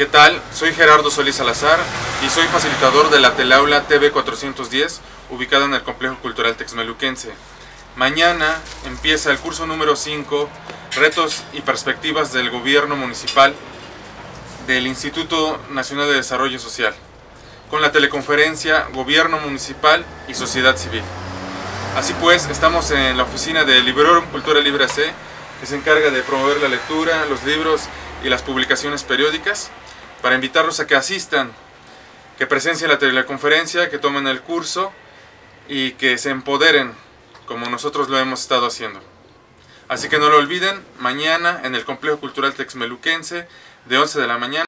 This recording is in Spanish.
¿Qué tal? Soy Gerardo Solís Salazar y soy facilitador de la Teleaula TV 410, ubicada en el Complejo Cultural Texmeluquense. Mañana empieza el curso número 5, Retos y Perspectivas del Gobierno Municipal del Instituto Nacional de Desarrollo Social, con la teleconferencia Gobierno Municipal y Sociedad Civil. Así pues, estamos en la oficina de Librorum Cultura Libre AC, que se encarga de promover la lectura, los libros y las publicaciones periódicas, para invitarlos a que asistan, que presencien la teleconferencia, que tomen el curso y que se empoderen como nosotros lo hemos estado haciendo. Así que no lo olviden, mañana en el Complejo Cultural Texmeluquense, de 11 de la mañana.